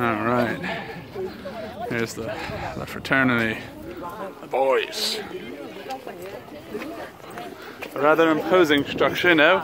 All right. Here's the, the fraternity. The boys. A rather imposing structure, no?